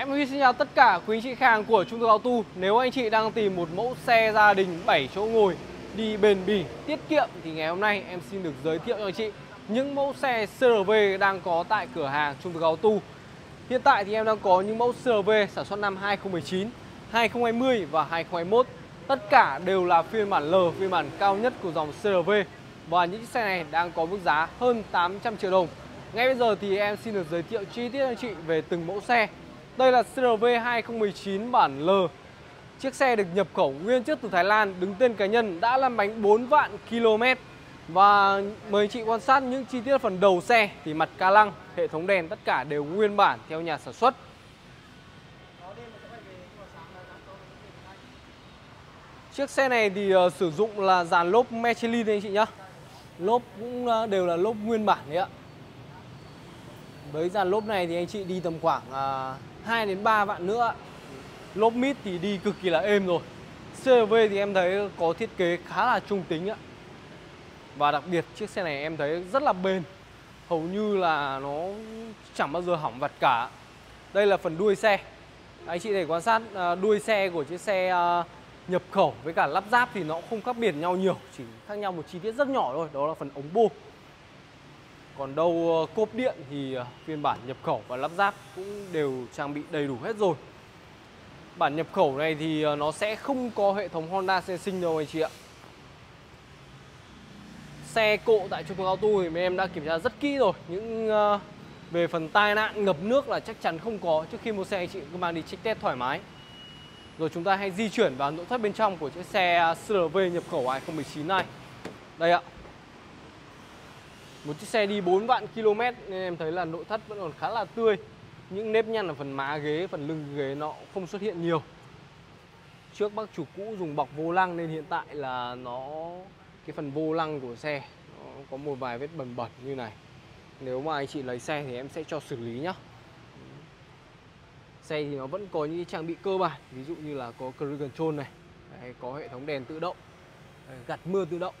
Em Huy xin chào tất cả quý anh chị khách hàng của Trung tâm Auto. Nếu anh chị đang tìm một mẫu xe gia đình 7 chỗ ngồi đi bền bỉ, tiết kiệm thì ngày hôm nay em xin được giới thiệu cho anh chị những mẫu xe CRV đang có tại cửa hàng Trung tâm Auto. Hiện tại thì em đang có những mẫu CRV sản xuất năm 2019, 2020 và 2021. Tất cả đều là phiên bản L, phiên bản cao nhất của dòng CRV. Và những chiếc xe này đang có mức giá hơn 800 triệu đồng. Ngay bây giờ thì em xin được giới thiệu chi tiết cho anh chị về từng mẫu xe đây là CRV 2019 bản L. Chiếc xe được nhập khẩu nguyên chiếc từ Thái Lan Đứng tên cá nhân đã lăn bánh 4 vạn km. Và mời chị quan sát những chi tiết phần đầu xe Thì mặt ca lăng, hệ thống đèn tất cả đều nguyên bản theo nhà sản xuất. Chiếc xe này thì uh, sử dụng là dàn lốp Michelin anh chị nhá. Lốp cũng uh, đều là lốp nguyên bản đấy ạ. Với dàn lốp này thì anh chị đi tầm khoảng uh, 2 đến 3 vạn nữa. Lốp mít thì đi cực kỳ là êm rồi. CRV thì em thấy có thiết kế khá là trung tính ạ. Và đặc biệt chiếc xe này em thấy rất là bền. Hầu như là nó chẳng bao giờ hỏng vặt cả. Đây là phần đuôi xe. Anh chị để quan sát à, đuôi xe của chiếc xe à, nhập khẩu với cả lắp ráp thì nó không khác biệt nhau nhiều Chỉ khác nhau một chi tiết rất nhỏ thôi, đó là phần ống bô còn đâu ờ, cốp điện thì ờ, phiên bản nhập khẩu và lắp ráp cũng đều trang bị đầy đủ hết rồi. Bản nhập khẩu này thì ờ, nó sẽ không có hệ thống Honda Sensing đâu anh chị ạ. Xe cộ tại Trung Quốc Auto thì mấy em đã kiểm tra rất kỹ rồi. Những về phần tai nạn, ngập nước là chắc chắn không có. Trước khi mua xe, anh chị cứ mang đi check test thoải mái. Rồi chúng ta hãy di chuyển vào nội thất bên trong của chiếc xe CRV nhập khẩu 2019 này. Đây ạ một chiếc xe đi 4 vạn km nên em thấy là nội thất vẫn còn khá là tươi. Những nếp nhăn ở phần má ghế phần lưng ghế nó không xuất hiện nhiều. Trước bác chủ cũ dùng bọc vô lăng nên hiện tại là nó cái phần vô lăng của xe nó có một vài vết bẩn bẩn như này. Nếu mà anh chị lấy xe thì em sẽ cho xử lý nhá. Xe thì nó vẫn có những trang bị cơ bản ví dụ như là có cruise control này Đấy, có hệ thống đèn tự động gạt mưa tự động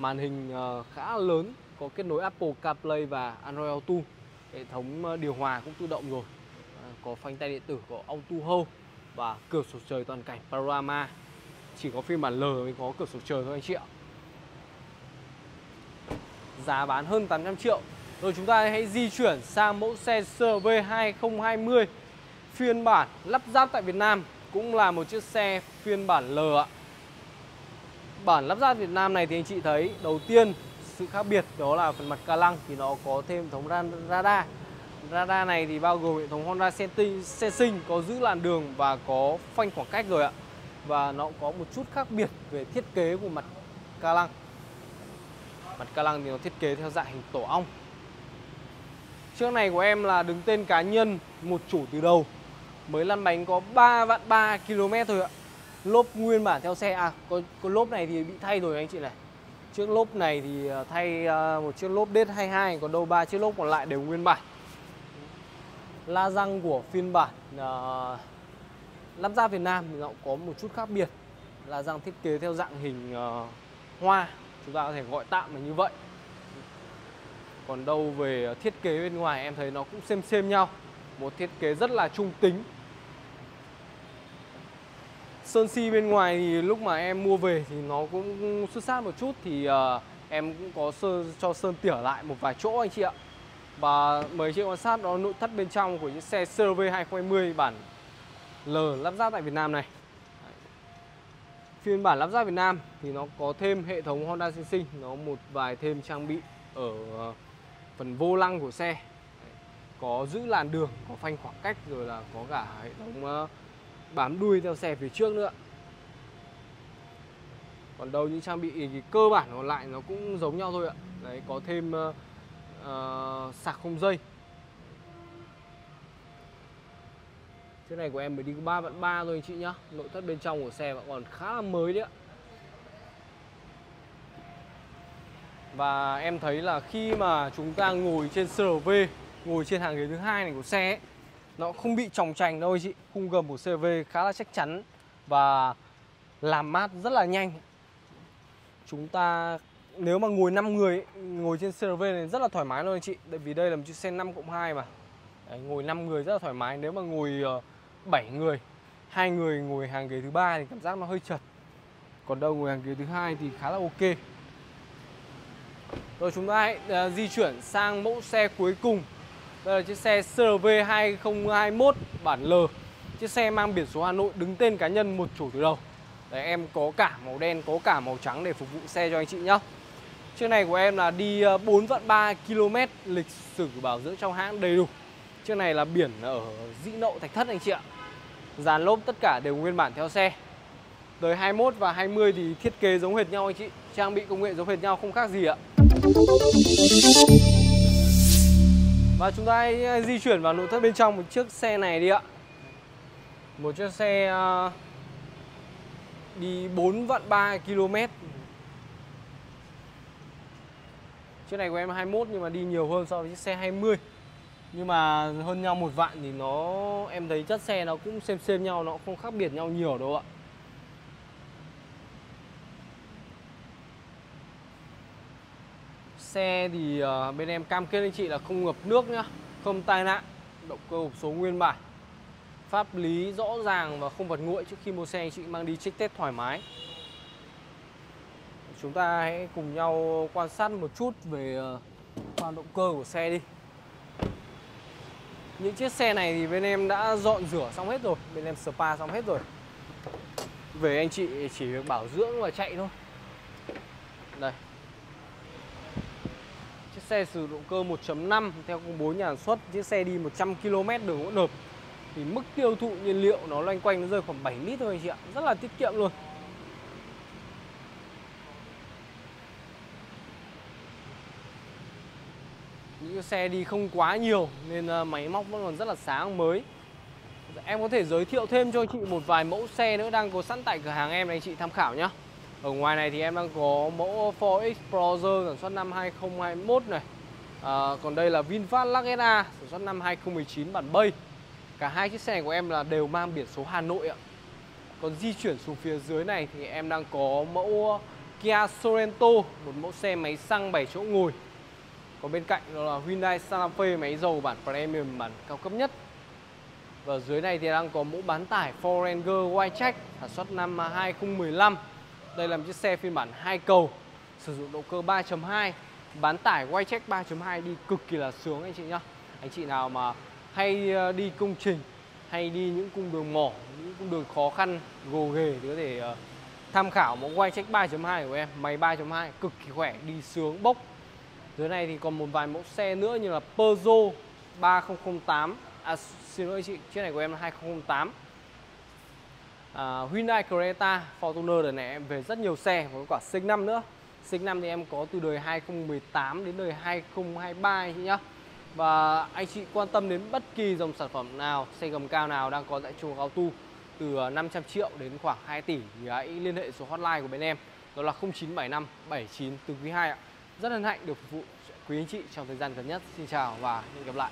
màn hình ờ, khá lớn, có kết nối Apple CarPlay và Android Auto. Hệ thống ờ, điều hòa cũng tự động rồi. Ờ, có phanh tay điện tử, có Auto Hold và cửa sổ trời toàn cảnh panorama. Chỉ có phiên bản L mới có cửa sổ trời thôi anh chị ạ. Giá bán hơn 800 triệu. Rồi chúng ta hãy di chuyển sang mẫu xe CRV 2020 phiên bản lắp ráp tại Việt Nam cũng là một chiếc xe phiên bản L ạ bản lắp ráp Việt Nam này thì anh chị thấy, đầu tiên sự khác biệt đó là phần mặt ca lăng thì nó có thêm hệ thống radar. Radar này thì bao gồm hệ thống Honda Sensing có giữ làn đường và có phanh khoảng cách rồi ạ. Và nó có một chút khác biệt về thiết kế của mặt ca lăng. Mặt ca lăng thì nó thiết kế theo dạng hình tổ ong. Chiếc này của em là đứng tên cá nhân, một chủ từ đầu. Mới lăn bánh có 3 vạn 3 km thôi ạ lốp nguyên bản theo xe. À có, có lốp này thì bị thay rồi anh chị này. Chiếc lốp này thì à, thay à, một chiếc lốp đết 22 Còn đâu ba chiếc lốp còn lại đều nguyên bản. La răng của phiên bản uh, lắp ráp Việt Nam thì nó có một chút khác biệt. Là răng thiết kế theo dạng hình uh, hoa Chúng ta có thể gọi tạm là như vậy. Còn đâu về thiết kế bên ngoài em thấy nó cũng xem xem nhau. Một thiết kế rất là trung tính. Sơn si bên ngoài thì lúc mà em mua về thì nó cũng xuất sắc một chút thì uh, em cũng có sơn cho sơn tỉa lại một vài chỗ anh chị ạ. Và mời chị quan sát đó nội thất bên trong của những xe CRV 2020 bản L lắp ráp tại Việt Nam này. Phiên bản lắp ráp Việt Nam thì nó có thêm hệ thống Honda Sensing, nó một vài thêm trang bị ở ờ, phần vô lăng của xe. Có giữ làn đường, có phanh khoảng cách rồi là có cả hệ thống uh, bám đuôi theo xe phía trước nữa. Còn đâu những trang bị cơ bản còn lại nó cũng giống nhau thôi ạ. Đấy có thêm uh, uh, sạc không dây. Chiếc này của em mới đi có 3 vạn 3 thôi anh chị nhá. Nội thất bên trong của xe vẫn còn khá là mới đấy ạ. Và em thấy là khi mà chúng ta ngồi trên CRV Ngồi trên hàng ghế thứ hai này của xe ấy, nó không bị tròng trành đâu chị. Khung gầm của CV khá là chắc chắn và làm mát rất là nhanh. Chúng ta nếu mà ngồi 5 người ngồi trên CRV này rất là thoải mái luôn anh chị. Tại vì đây là một chiếc xe 5 cộng 2 mà. Đấy, ngồi 5 người rất là thoải mái. Nếu mà ngồi ờ, uh, 7 người hai người ngồi hàng ghế thứ ba thì cảm giác nó hơi chật còn đâu ngồi hàng ghế thứ hai thì khá là ok. Rồi chúng ta hãy uh, di chuyển sang mẫu xe cuối cùng đây là chiếc xe CRV 2021 bản L. Chiếc xe mang biển số Hà Nội đứng tên cá nhân một chủ từ đầu. Đấy em có cả màu đen, có cả màu trắng để phục vụ xe cho anh chị nhá. Chiếc này của em là đi 4 vạn 3 km lịch sử bảo dưỡng trong hãng đầy đủ. Chiếc này là biển ở Dĩ Nậu Thạch Thất anh chị ạ. Dàn lốp tất cả đều nguyên bản theo xe. Đời 21 và 20 thì thiết kế giống hệt nhau anh chị. Trang bị công nghệ giống hệt nhau không khác gì ạ. Và chúng ta hãy ờ, di chuyển vào nội thất bên trong một chiếc xe này đi ạ. Một chiếc xe ờ, đi 4 vạn 3 km. Chiếc này của em 21 nhưng mà đi nhiều hơn so với chiếc xe 20 Nhưng mà hơn nhau một vạn thì nó, em thấy chất xe nó cũng xem xem nhau, nó không khác biệt nhau nhiều đâu ạ. Xe thì ờ, bên em cam kết anh chị là không ngập nước nhá, Không tai nạn, Động cơ hộp số nguyên bản. Pháp lý rõ ràng và không vật nguội trước khi mua xe anh chị mang đi check test thoải mái. Chúng ta hãy cùng nhau quan sát một chút về ờ, khoang động cơ của xe đi. Những chiếc xe này thì bên em đã dọn rửa xong hết rồi, Bên em spa xong hết rồi. Về anh chị chỉ việc bảo dưỡng và chạy thôi Đây Chiếc xe sử dụng cơ 1.5 theo công bố nhà sản xuất, Chiếc xe đi 100 km đường hỗn hợp. Thì mức tiêu thụ nhiên liệu nó loanh quanh nó rơi khoảng 7 lít thôi anh chị ạ, Rất là tiết kiệm luôn. Những xe đi không quá nhiều Nên à, máy móc vẫn còn rất là sáng mới. Dạ, em có thể giới thiệu thêm cho chị một vài mẫu xe nữa đang có sẵn tại cửa hàng em này anh chị tham khảo nhé ở ngoài này thì em đang có mẫu Ford Explorer sản xuất năm 2021 này. À, Còn đây là VinFast Lux SA sản xuất năm 2019 bản bay. Cả hai chiếc xe này của em là đều mang biển số Hà Nội ạ. Còn di chuyển xuống phía dưới này thì em đang có mẫu Kia Sorento Một mẫu xe máy xăng 7 chỗ ngồi. Còn bên cạnh đó là Hyundai Santa Fe máy dầu bản Premium bản cao cấp nhất. Và dưới này thì đang có mẫu bán tải Ford Ranger Wildtrak sản xuất năm 2015 đây là một chiếc xe phiên bản hai cầu, Sử dụng động cơ 3.2 Bán tải quay check 3.2 đi cực kỳ là sướng anh chị nhá. Anh chị nào mà hay ờ, đi công trình, Hay đi những cung đường mỏ, Những cung đường khó khăn, gồ ghề Thì có thể ờ, tham khảo một quay check 3.2 của em. Máy 3.2 cực kỳ khỏe, Đi sướng bốc. Dưới này thì còn một vài mẫu xe nữa như là Peugeot 3008 À xin lỗi chị, Chiếc này của em là 2008 à, Hyundai Creta Fortuner đời này em về rất nhiều xe và có cả X5 nữa. Sinh năm thì em có từ đời 2018 đến đời 2023 anh chị nhá. Và anh chị quan tâm đến bất kỳ dòng sản phẩm nào xe gầm cao nào đang có tại chuồng auto từ à, 500 triệu đến khoảng 2 tỷ thì hãy liên hệ số hotline của bên em đó là 0975 79 từ quý 2 ạ. Rất hân hạnh được phục vụ quý anh chị trong thời gian gần nhất. Xin chào và hẹn gặp lại.